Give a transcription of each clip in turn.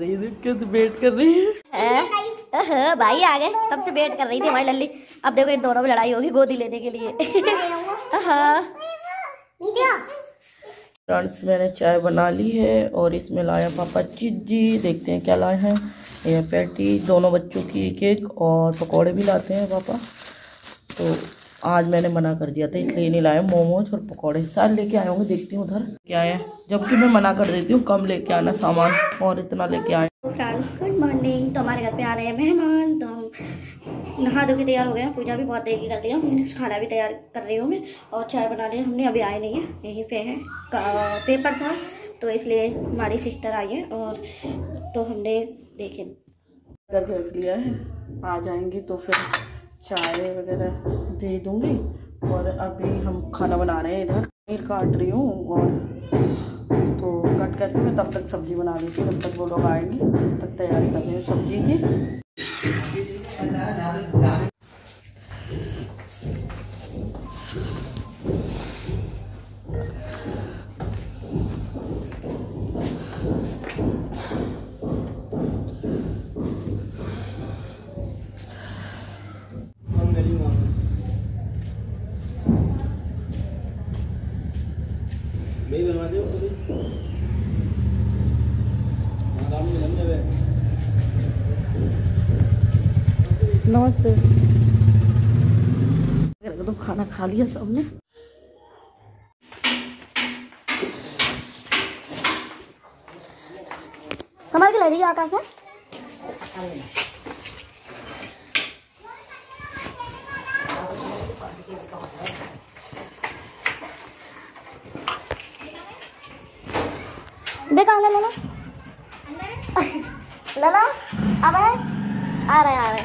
तो वेट कर रही है? भाई आ गए। तब से वेट कर रही थी हमारी लल्ली। अब देखो इन दोनों में लड़ाई होगी गोदी लेने के लिए। हाँ फ्रेंड्स मैंने चाय बना ली है और इसमें लाया पापा चिज्जी। देखते हैं क्या लाए हैं। ये पैटी दोनों बच्चों की एक एक और पकौड़े भी लाते हैं पापा। तो आज मैंने मना कर दिया था इसलिए नहीं लाया। मोमोज और पकौड़े सारे लेके आए होंगे देखती हूँ उधर क्या है। जबकि मैं मना कर देती हूँ कम लेके आना सामान और इतना लेके आए। गुड मॉर्निंग तो हमारे घर पे आ रहे हैं मेहमान। तो हम नहा धो के तैयार हो गए हैं। पूजा भी बहुत देर की कर लिया खाना भी तैयार कर रही हूँ मैं और चाय बना लिया हमने अभी आए नहीं है। यहीं पे है। पेपर था। तो इसलिए हमारी सिस्टर आई है और तो हमने देखे। करके रख लिया है। आ जाएँगी तो फिर चाय वगैरह दे दूँगी। और अभी हम खाना बना रहे हैं इधर। पनीर काट रही हूँ और तो कट करके मैं तब तक सब्ज़ी बना रही थी तब तक वो लोग आएँगे, तब तक तैयारी कर रही हूँ सब्ज़ी की। नमस्ते। तो खाना खा लिया सबने। समझ के लगी आकाश। है देखा लाला लाला, अब है? आ रहे आ रहे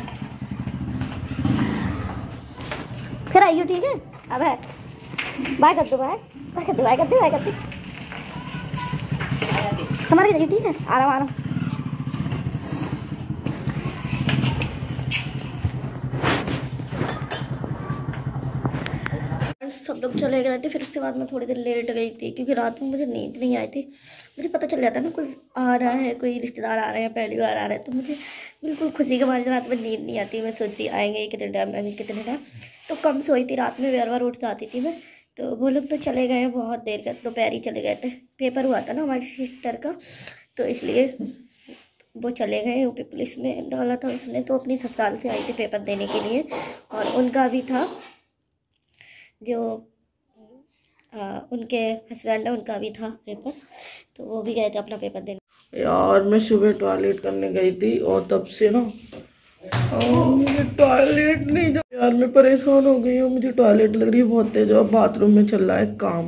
फिर आइयो, ठीक है? अब है। बाय कर दो, बाय। बाय कर दो, बाय कर दो, बाय कर दो। हमारी ठीक है? आराम आराम सब लोग चले गए थे, फिर उसके बाद मैं थोड़ी देर लेट गई थी, क्योंकि रात में मुझे नींद नहीं आई थी। मुझे पता चल जाता ना, कोई आ रहा है, कोई रिश्तेदार आ रहे हैं, पहली बार आ रहे हैं तो मुझे बिल्कुल खुशी के बारे रात में नींद नहीं आती। मैं सोचती, आएँगे, कितने टाइम आएँगे, कितने टाइम तो कम सोई थी, रात में बार बार उठ जाती थी मैं। तो वो लोग तो चले गए बहुत देर का दोपहर ही चले गए थे। पेपर हुआ था ना हमारी सिस्टर का तो इसलिए वो चले गए यूपी पुलिस में। डाला था उसने तो अपनी ससुराल से आई थी पेपर देने के लिए, और उनका भी था। जो आ, उनके हस्बैंड है उनका भी था पेपर तो वो भी गए थे अपना पेपर देने। यार मैं सुबह टॉयलेट करने गई थी और तब से ना मुझे टॉयलेट नहीं जा यार मैं परेशान हो गई हूँ मुझे टॉयलेट लग रही है बहुत तेज और बाथरूम में चल रहा है काम।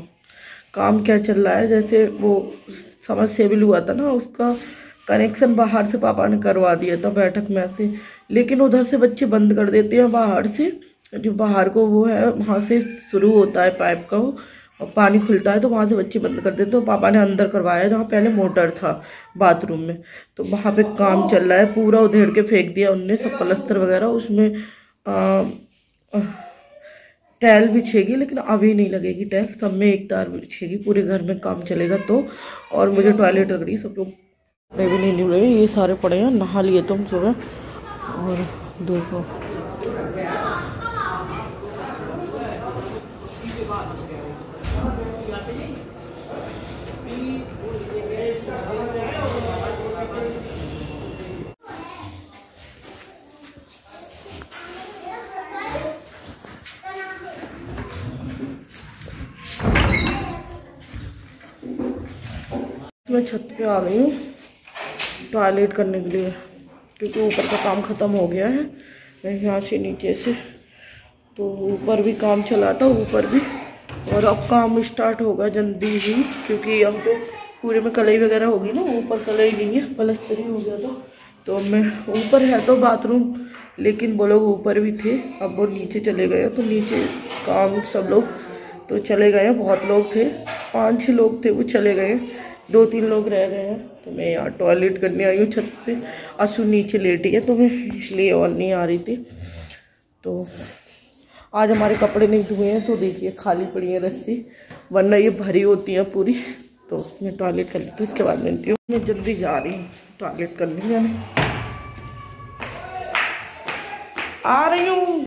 काम क्या चल रहा है? जैसे वो समझ सेविल हुआ था ना उसका कनेक्शन बाहर से पापा ने करवा दिया था बैठक में से लेकिन उधर से बच्चे बंद कर देते हैं बाहर से। जो बाहर को वो है, वहाँ से शुरू होता है पाइप का वो, और पानी खुलता है तो वहाँ से बच्चे बंद कर देते तो पापा ने अंदर करवाया जहाँ पहले मोटर था बाथरूम में। तो वहाँ पे काम चल रहा है, पूरा उधेड़ के फेंक दिया उनने, सब प्लस्तर वगैरह, उसमें टैल बिछेगी, लेकिन अभी नहीं लगेगी टैल सब में एक तार बिछेगी, पूरे घर में काम चलेगा तो। और मुझे टॉयलेट लग रही सब लोग कपड़े भी नहीं रहे ये सारे पड़े हैं, नहा लिए तुम सुबह। और देखो मैं छत पे आ गई हूँ टॉयलेट करने के लिए, क्योंकि ऊपर का काम ख़त्म हो गया है। यहाँ से नीचे से तो ऊपर भी काम चला था, ऊपर भी। और अब काम स्टार्ट होगा जल्दी ही, क्योंकि अब तो पूरे में कलई वगैरह होगी ना, ऊपर कलई नहीं है, पलस्तर ही हो गया था तो मैं ऊपर है तो बाथरूम लेकिन वो लोग ऊपर भी थे, अब वो नीचे चले गए तो नीचे काम सब लोग तो चले गए, बहुत लोग थे, पाँच छः लोग थे, वो चले गए, दो तीन लोग रह गए हैं। तो मैं यहाँ टॉयलेट करने आई हूँ छत पे आँसू नीचे लेटी है तो मैं इसलिए और नहीं आ रही थी। तो आज हमारे कपड़े नहीं धोए हैं तो देखिए, खाली पड़ी है रस्सी, वरना ये भरी होती है पूरी। तो मैं टॉयलेट कर लेती हूँ इसके बाद मिलती हूँ। मैं जल्दी जा रही हूँ टॉयलेट कर ली मैंने आ रही हूँ।